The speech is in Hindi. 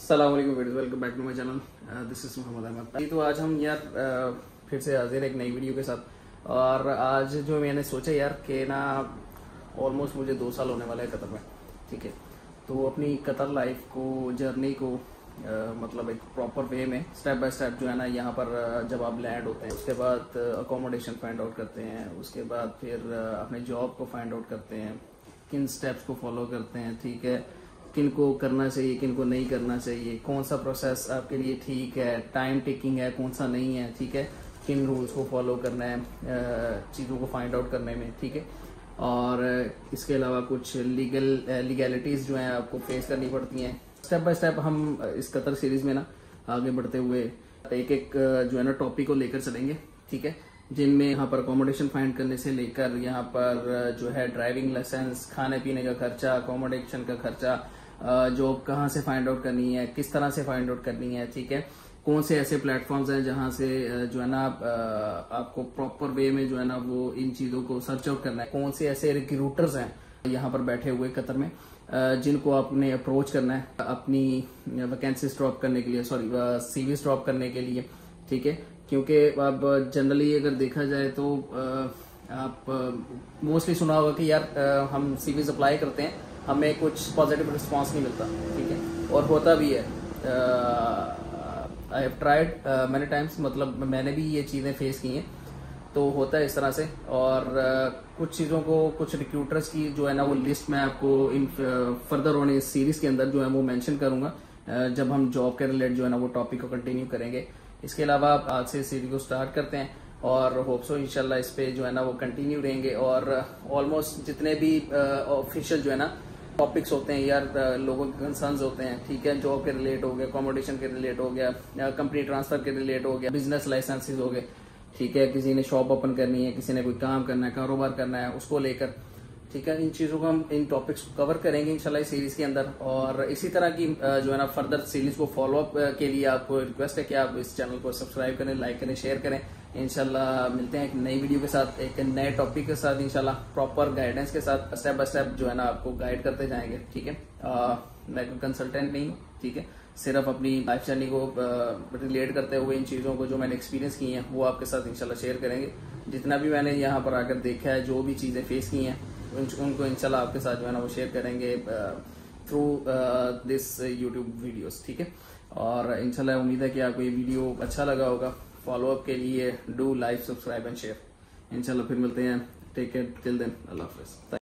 अस्सलाम वालेकुम back to my channel this is Mohammed Ahmed तो आज हम यार uh, फिर से हाजिर एक नई वीडियो के साथ। और आज जो मैंने सोचा यार कि ना ऑलमोस्ट मुझे दो साल होने वाला है कतर में ठीक है? तो अपनी कतर लाइफ को जर्नी को uh, मतलब एक प्रॉपर वे में स्टेप बाय स्टेप जो है ना यहाँ पर uh, जब आप लैंड होते हैं उसके बाद अकोमोडेशन फाइंड आउट करते हैं उसके बाद फिर अपने जॉब को फाइंड आउट करते हैं किन स्टेप्स को फॉलो करते हैं ठीक है? किन को करना चाहिए किन को नहीं करना चाहिए, कौन सा प्रोसेस आपके लिए ठीक है टाइम टेकिंग है, कौन सा नहीं है, ठीक है? किन रूल्स को फॉलो करना है चीज़ों को फाइंड आउट करने में, ठीक है? और इसके अलावा कुछ लीगल लीगैलिटीज़ जो हैं आपको फेस करनी पड़ती हैं। स्टेप बाय स्टेप हम इस कतर सीरीज़ में ना आगे बढ़ते हुए एक एक जो है ना टॉपिक को लेकर चलेंगे, ठीक है? जिनमें यहाँ पर अकोमोडेशन फाइंड करने से लेकर यहाँ पर जो है ड्राइविंग लाइसेंस खाने पीने का खर्चा अकोमोडेशन का खर्चा जॉब कहाँ से फाइंड आउट करनी है किस तरह से फाइंड आउट करनी है ठीक है? कौन से ऐसे प्लेटफॉर्म्स हैं जहाँ से जो है ना आप, आपको प्रॉपर वे में जो है ना वो इन चीज़ों को सर्च आउट करना है। कौन से ऐसे रिक्रूटर्स हैं यहाँ पर बैठे हुए कतर में जिनको आपने अप्रोच करना है अपनी वैकेंसीज ड्रॉप करने के लिए सॉरी सीवीज ड्रॉप करने के लिए ठीक है? क्योंकि अब जनरली अगर देखा जाए तो आप मोस्टली सुना होगा कि यार हम सीवीज अप्लाई करते हैं हमें कुछ पॉजिटिव रिस्पांस नहीं मिलता ठीक है? और होता भी है। I have tried many times मतलब मैंने भी ये चीज़ें फेस की हैं तो होता है इस तरह से। और uh, कुछ चीज़ों को कुछ रिक्रूटर्स की जो है ना वो लिस्ट मैं आपको इन फर्दर होने इस सीरीज़ के अंदर जो है वो मेंशन करूँगा। Uh, जब हम जॉब के रिलेटेड जो है ना वो टॉपिक को कंटिन्यू करेंगे। इसके अलावा आप आज से सीरीज़ को स्टार्ट करते हैं और होप सो इनशाला इस पर जो है ना वो कंटिन्यू रहेंगे। और ऑलमोस्ट जितने भी ऑफिशियल जो है ना टॉपिक्स होते हैं यार लोगों के कंसर्न होते हैं, ठीक है जॉब के रिलेट हो गया अकोमोडेशन के रिलेट हो गया कंपनी ट्रांसफ़र के रिलेट हो गया बिज़नेस लाइसेंसेज हो गए, ठीक है, किसी ने शॉप ओपन करनी है, किसी ने कोई काम करना है, कारोबार करना है, उसको लेकर ठीक है, इन चीज़ों को हम, इन टॉपिक्स को कवर करेंगे इंशाल्लाह इस सीरीज़ के अंदर। और इसी तरह की जो है ना फर्दर सीरीज़ को फॉलोअप के लिए आपको रिक्वेस्ट है कि आप इस चैनल को सब्सक्राइब करें लाइक करें शेयर करें। इनशाला मिलते हैं एक नई वीडियो के साथ, एक नए टॉपिक के साथ इनशाला प्रॉपर गाइडेंस के साथ स्टेप बाय स्टेप जो है ना आपको गाइड करते जाएँगे, ठीक है? मैं कोई कंसल्टेंट नहीं हूँ, ठीक है? सिर्फ़ अपनी लाइफ जर्नी को रिलेट करते हुए इन चीज़ों को जो मैंने एक्सपीरियंस की हैं, वो आपके साथ इंशाल्लाह शेयर करेंगे। जितना भी मैंने यहाँ पर आकर देखा है, जो भी चीज़ें फेस की हैं उनको इंशाल्लाह आपके साथ जो है ना वो शेयर करेंगे थ्रू दिस यूट्यूब वीडियोस ठीक है? और इंशाल्लाह उम्मीद है कि आपको ये वीडियो अच्छा लगा होगा। फॉलोअप के लिए do like subscribe and share इंशाल्लाह फिर मिलते हैं। टेक केयर टिल देन अल्लाह हाफिज